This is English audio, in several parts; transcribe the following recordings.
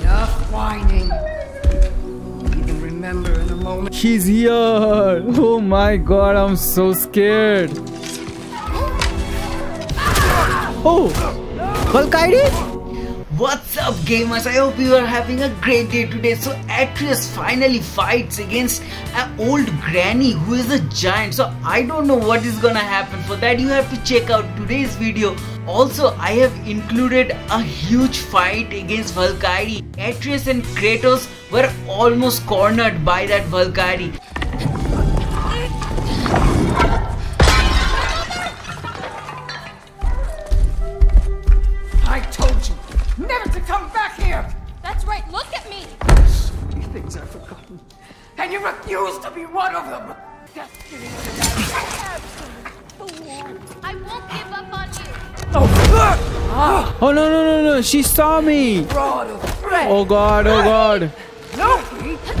Enough whining. You can remember in a moment. He's here. Oh my god, I'm so scared. Oh, Valkyrie? What's up gamers? I hope you are having a great day today. So Atreus finally fights against an old granny who is a giant. So I don't know what is gonna happen. For that you have to check out today's video. Also I have included a huge fight against Valkyrie. Atreus and Kratos were almost cornered by that Valkyrie. That's right, look at me! So many things I've forgotten, and you refuse to be one of them. Destiny I won't give up on you! Oh, Oh no no no no! She saw me. fraud of friend. Oh god! Oh god! Loki. Let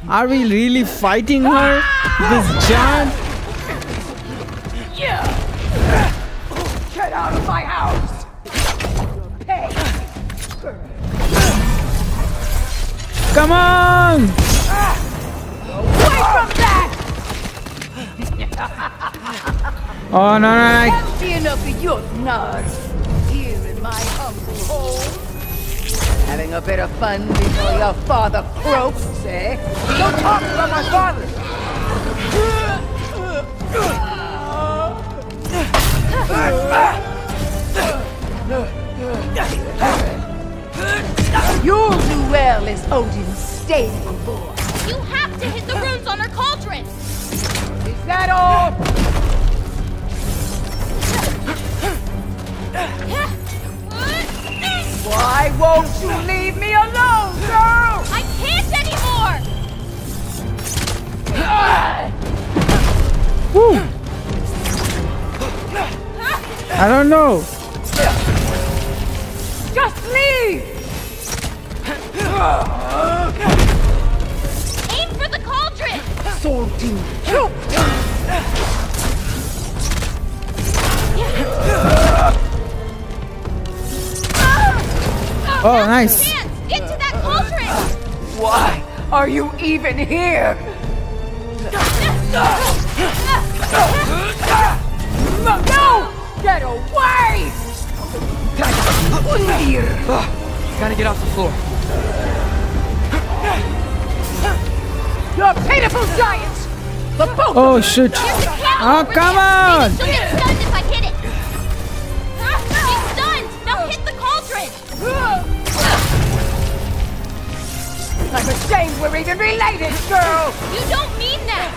him Are we really fighting her? This giant? Get out of my house. Hey. Come on! Away from that! Oh no no! no. Empty enough of your nuts here in my humble home. Having a bit of fun before your father croaks, eh? Don't talk about my father! You'll do well as Odin's stable boy. You have to hit the runes on her cauldron! Is that all? Why won't you leave me alone, girl? I can't anymore! Woo. I don't know. Just leave! Aim for the cauldron! Sorting you! Oh, oh nice. Hands, get that cauldron! Why are you even here? No! Get away! Gotta get off the floor. You're pitiful giants! The both Oh shit! There's a cat Oh come on! She'll get stunned if I hit it! She's stunned! Now hit the cauldron! I'm ashamed we're even related, girl! You don't mean that!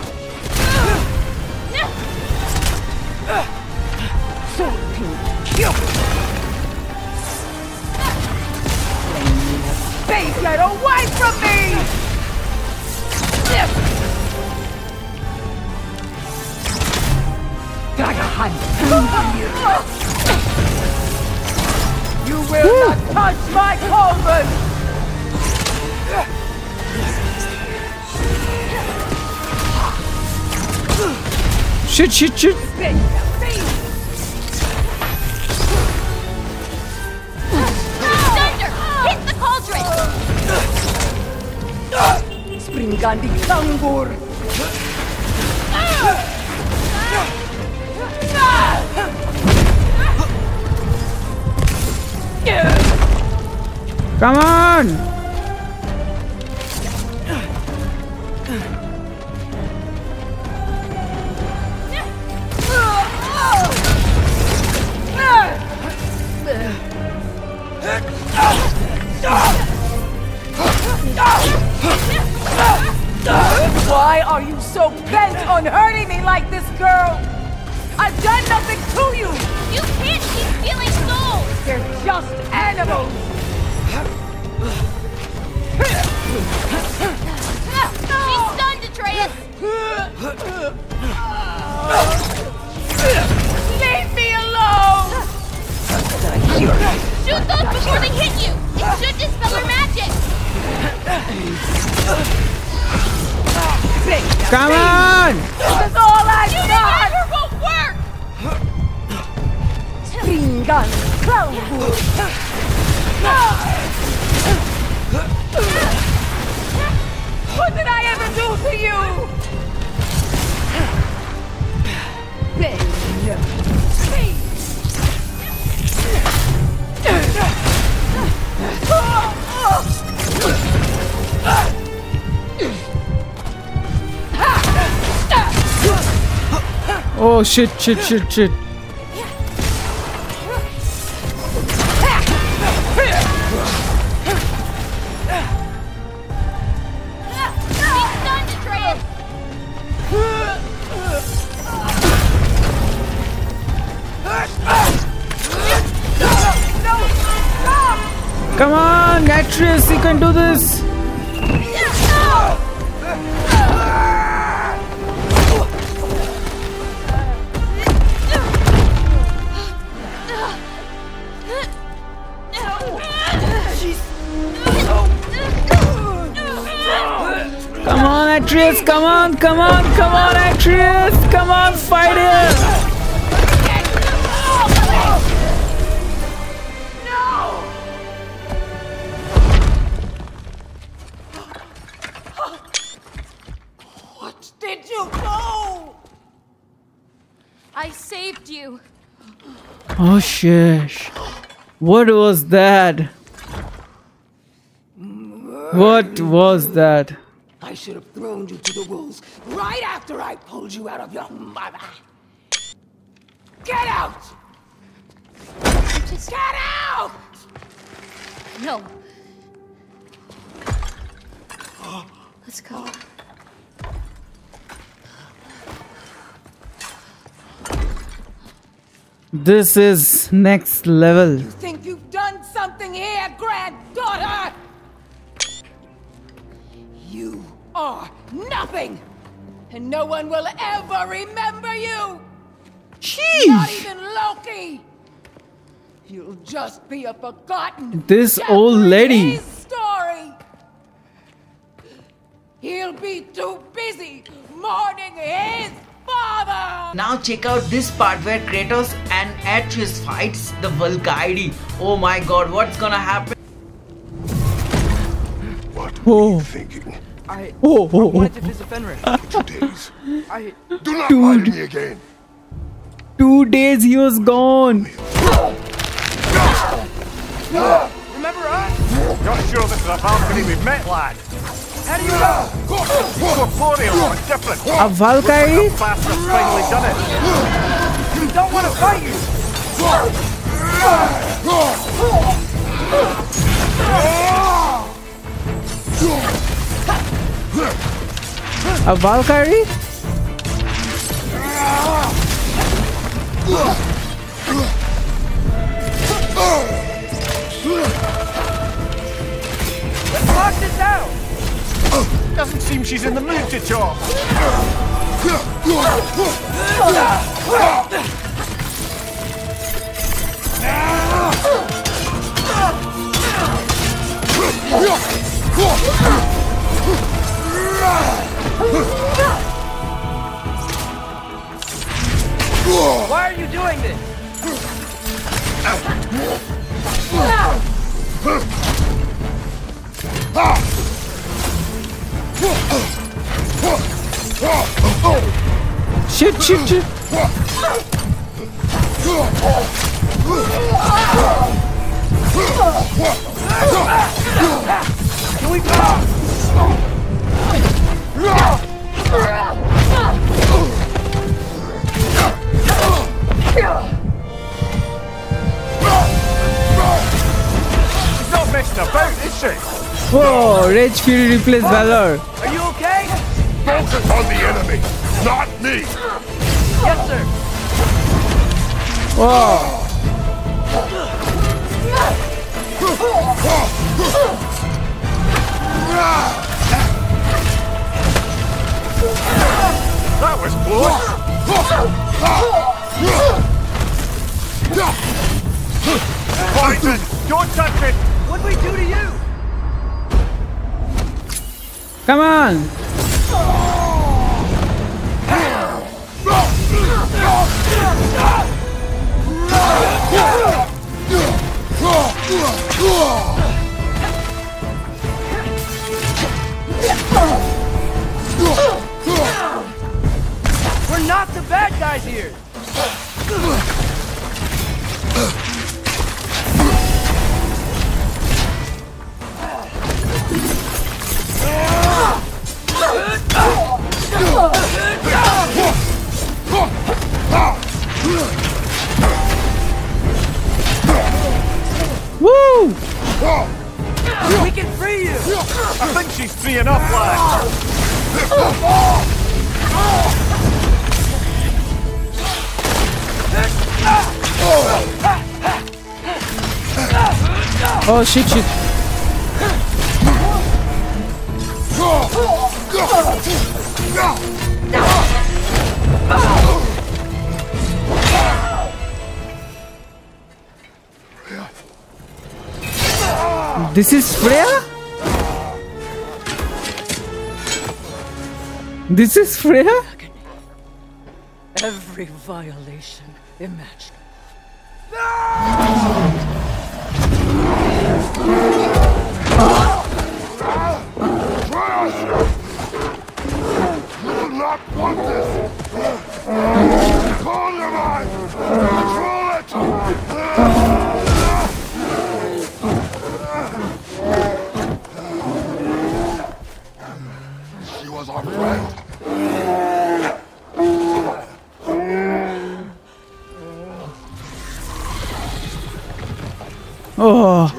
Sorting you! Babe, get away from me! You will not touch my cauldron! Shit shit shit! Springandi Kangur! Come on! Why are you so bent on hurting me like this, girl? I've done nothing to you! You can't keep stealing souls! They're just animals! She's stunned, Atreus! Leave me alone! Shoot those before they hit you! It should dispel her magic! Come on! This is all I you got! You never will work! Green gun, clown What did I ever do to you? Bane! Bane! Oh shit, shit, shit, shit. Come on, Atreus, you can do this. Come on, Atreus, come on, come on, come on, Atreus, come on, fight it. What did you do? I saved you. Oh shit. What was that? What was that? I should have thrown you to the wolves right after I pulled you out of your mother. Get out! Just Get out! no. Let's go. This is next level. You think you've done something here, granddaughter? Are nothing! And no one will ever remember you! Jeez! Not even Loki! You'll just be a forgotten. This old lady. His story. He'll be too busy mourning his father. Now check out this part where Kratos and Atreus fights the Valkyrie. Oh my god, what's gonna happen? What Oh. you thinking? I Oh, oh, oh. wanted to visit Fenrir. Two days. I Do not lie to me again. Two days he was gone. remember us? Not sure this is a Valkyrie we've met, lad. How do you know? Corporeal or different. A Valkyrie? Bastard's finally done it. We don't want to fight you. A Valkyrie? Let's lock this out. Doesn't seem she's in the mood to talk. Why are you doing this? Shit, shit, shit. Can we go? She's not messing about, is she? Whoa, Rage Fury replaced Valor. Are you okay? Focus on the enemy, not me. Yes, sir. Whoa. That was close. Poison! Don't touch it! What'd we do to you? Come on. We're bad guys here. Woo! We can free you. I think she's free enough, lad. Oh! Oh shit shit. This is Freya? This is Freya? Every violation imaginable. Not want this! Mind! Control it! Oh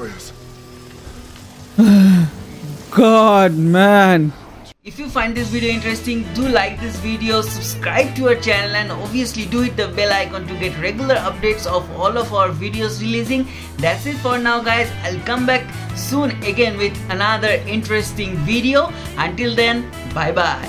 god man. If you find this video interesting, do like this video, subscribe to our channel and obviously do hit the bell icon to get regular updates of all of our videos releasing. That's it for now guys. I'll come back soon again with another interesting video. Until then, bye bye.